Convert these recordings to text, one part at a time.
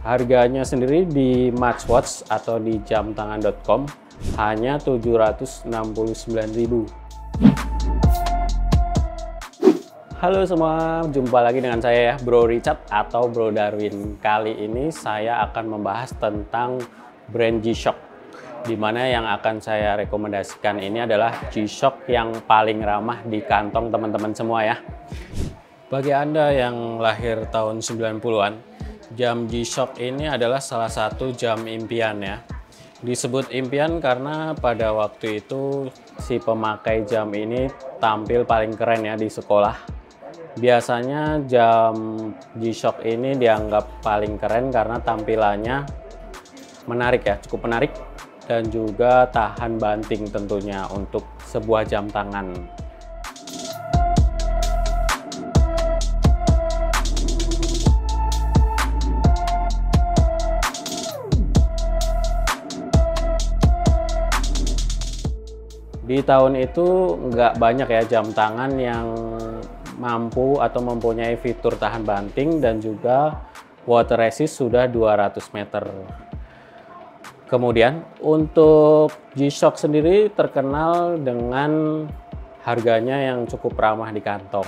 Harganya sendiri di Matchwatch atau di jamtangan.com hanya 769.000. Halo semua, jumpa lagi dengan saya ya, Bro Richard atau Bro Darwin. Kali ini saya akan membahas tentang brand G-Shock. Di mana yang akan saya rekomendasikan ini adalah G-Shock yang paling ramah di kantong teman-teman semua ya. Bagi Anda yang lahir tahun 90-an, jam G-Shock ini adalah salah satu jam impian ya. Disebut impian karena pada waktu itu si pemakai jam ini tampil paling keren ya di sekolah. Biasanya jam G-Shock ini dianggap paling keren karena tampilannya menarik ya, cukup menarik dan juga tahan banting tentunya untuk sebuah jam tangan. Di tahun itu nggak banyak ya jam tangan yang mampu atau mempunyai fitur tahan banting dan juga water resist sudah 200 meter. Kemudian untuk G-Shock sendiri terkenal dengan harganya yang cukup ramah di kantong.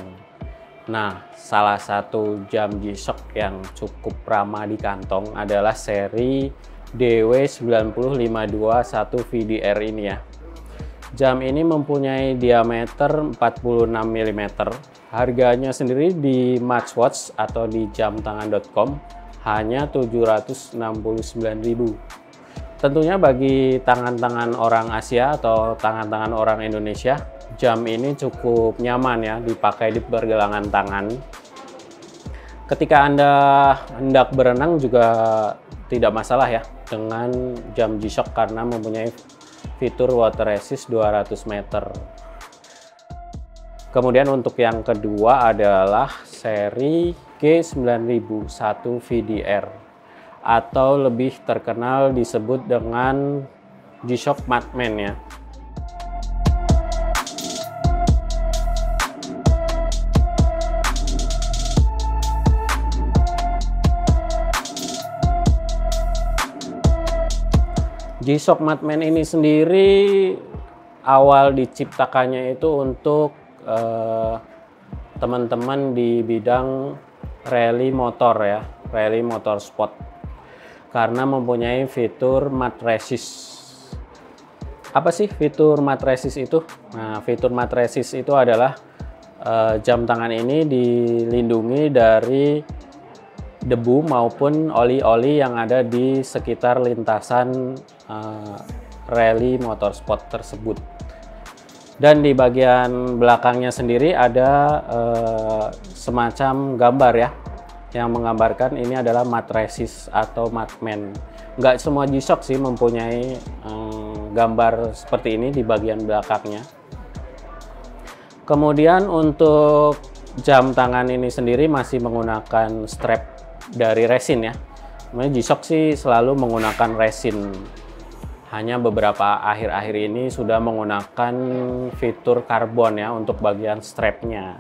Nah, salah satu jam G-Shock yang cukup ramah di kantong adalah seri DW90521 VDR ini ya. Jam ini mempunyai diameter 46 mm. Harganya sendiri di Matchwatch atau di jamtangan.com hanya 769.000. Tentunya bagi tangan-tangan orang Asia atau tangan-tangan orang Indonesia, jam ini cukup nyaman ya dipakai di pergelangan tangan. Ketika Anda hendak berenang juga tidak masalah ya dengan jam G-Shock karena mempunyai fitur water resist 200 meter. Kemudian untuk yang kedua adalah seri G9001 VDR atau lebih terkenal disebut dengan G-Shock Madman ya. G-Shock Madman ini sendiri awal diciptakannya itu untuk eh, teman-teman di bidang rally motor ya, rally motor sport. Karena mempunyai fitur mat resist. Apa sih fitur mat resist itu? Nah, fitur mat resist itu adalah uh, jam tangan ini dilindungi dari debu maupun oli-oli yang ada di sekitar lintasan uh, rally motorsport tersebut. Dan di bagian belakangnya sendiri ada uh, semacam gambar ya yang menggambarkan ini adalah matresis atau matman. Nggak semua G-Shock sih mempunyai um, gambar seperti ini di bagian belakangnya. Kemudian untuk jam tangan ini sendiri masih menggunakan strap dari resin ya. Namanya G-Shock sih selalu menggunakan resin. Hanya beberapa akhir-akhir ini sudah menggunakan fitur karbon ya untuk bagian strapnya.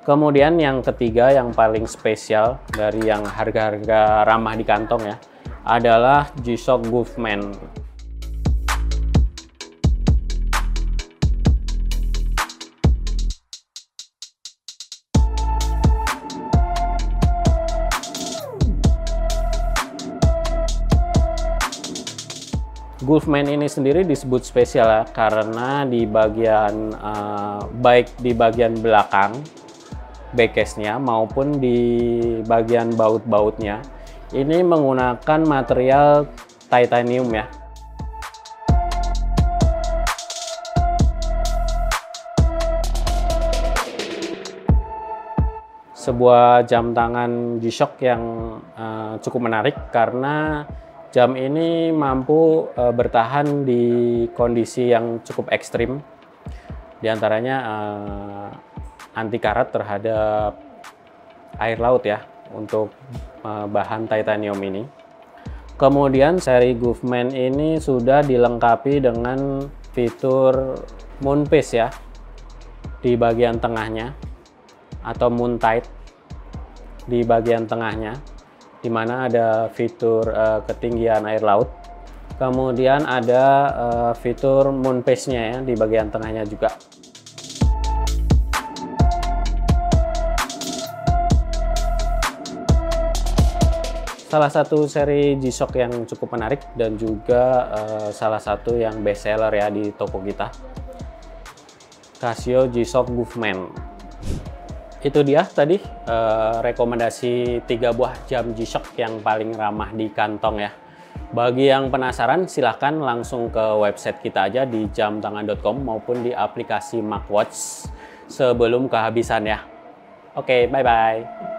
Kemudian yang ketiga yang paling spesial dari yang harga-harga ramah di kantong ya adalah G-Shock Goofman. Gulfman ini sendiri disebut spesial ya, karena di bagian uh, baik di bagian belakang backcase-nya maupun di bagian baut-bautnya ini menggunakan material titanium ya. Sebuah jam tangan G-Shock yang uh, cukup menarik karena Jam ini mampu e, bertahan di kondisi yang cukup ekstrim, di antaranya e, anti karat terhadap air laut ya untuk e, bahan titanium ini. Kemudian seri Goofman ini sudah dilengkapi dengan fitur moon pace ya. di bagian tengahnya atau moon tight di bagian tengahnya di mana ada fitur uh, ketinggian air laut. Kemudian ada uh, fitur moon pace-nya ya di bagian tengahnya juga. Salah satu seri G-Shock yang cukup menarik dan juga uh, salah satu yang best seller ya di toko kita. Casio G-Shock Movement itu dia tadi uh, rekomendasi tiga buah jam G-Shock yang paling ramah di kantong ya. Bagi yang penasaran silahkan langsung ke website kita aja di jamtangan.com maupun di aplikasi MacWatch sebelum kehabisan ya. Oke, okay, bye-bye.